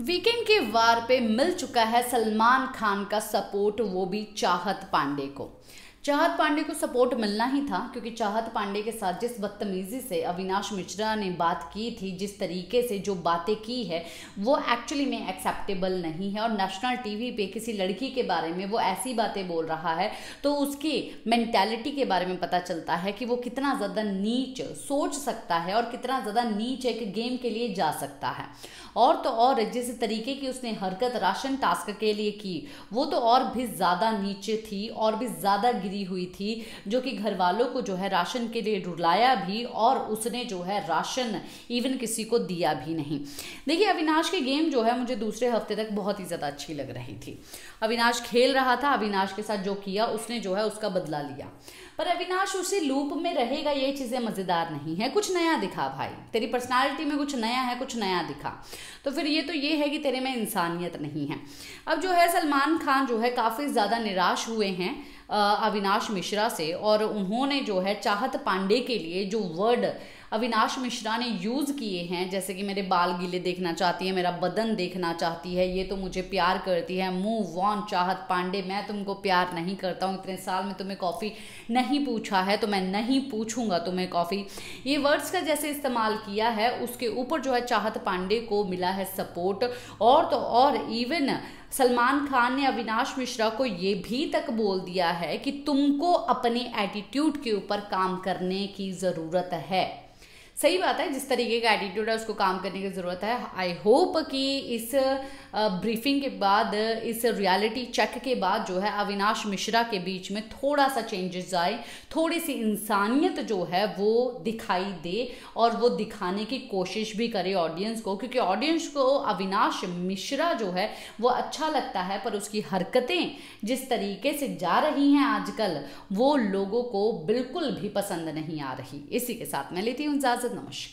Weekend के वार पे मिल चुका है सलमान खान का सपोर्ट, वो भी चाहत पांडे को। चाहत पांडे को सपोर्ट मिलना ही था, क्योंकि चाहत पांडे के साथ जिस बदतमीजी से अविनाश मिश्रा ने बात की थी, जिस तरीके से जो बातें की है, वो एक्चुअली में एक्सेप्टेबल नहीं है। और नेशनल टीवी पे किसी लड़की के बारे में वो ऐसी बातें बोल रहा है तो उसकी मैंटेलिटी के बारे में पता चलता है कि वो कितना ज़्यादा नीच सोच सकता है और कितना ज़्यादा नीच एक गेम के लिए जा सकता है। और तो और जिस तरीके की उसने हरकत राशन टास्क के लिए की, वो तो और भी ज़्यादा नीचे थी और भी ज़्यादा गिरी हुई थी, जो कि घर वालों को जो है राशन के लिए रुलाया भी और उसने जो है राशन इवन किसी को दिया भी नहीं। देखिए, अविनाश की गेम जो है मुझे दूसरे हफ़्ते तक बहुत ही ज़्यादा अच्छी लग रही थी। अविनाश खेल रहा था, अविनाश के साथ जो किया, उसने जो है उसका बदला लिया। पर अविनाश उसी लूप में रहेगा, ये चीज़ें मज़ेदार नहीं है। कुछ नया दिखा भाई। तेरी पर्सनालिटी में कुछ नया है, कुछ नया दिखा। तो फिर ये तो ये है कि तेरे में इंसानियत नहीं है। अब जो है सलमान खान जो है काफ़ी ज़्यादा निराश हुए हैं। अविनाश मिश्रा से और उन्होंने जो है चाहत पांडे के लिए जो वर्ड अविनाश मिश्रा ने यूज़ किए हैं, जैसे कि मेरे बाल गीले देखना चाहती है, मेरा बदन देखना चाहती है, ये तो मुझे प्यार करती है। मूव वॉन चाहत पांडे, मैं तुमको प्यार नहीं करता हूँ। इतने साल में तुम्हें कॉफ़ी नहीं पूछा है तो मैं नहीं पूछूँगा तुम्हें कॉफ़ी ये वर्ड्स का जैसे इस्तेमाल किया है, उसके ऊपर जो है चाहत पांडे को मिला है सपोर्ट और तो और इवन सलमान खान ने अविनाश मिश्रा को ये भी तक बोल दिया है कि तुमको अपने एटीट्यूड के ऊपर काम करने की ज़रूरत है। सही बात है, जिस तरीके का एटीट्यूड है, उसको काम करने की ज़रूरत है। आई होप कि इस ब्रीफिंग के बाद, इस रियलिटी चेक के बाद जो है, अविनाश मिश्रा के बीच में थोड़ा सा चेंजेस आए। थोड़ी सी इंसानियत जो है, वो दिखाई दे और वो दिखाने की कोशिश भी करे ऑडियंस को, क्योंकि ऑडियंस को अविनाश मिश्रा जो है, वो अच्छा लगता है, पर उसकी हरकतें जिस तरीके से जा रही हैं आजकल, वो लोगों को बिल्कुल भी पसंद नहीं आ रही। इसी के साथ मैं लेती हूँ इजाज़त। nós.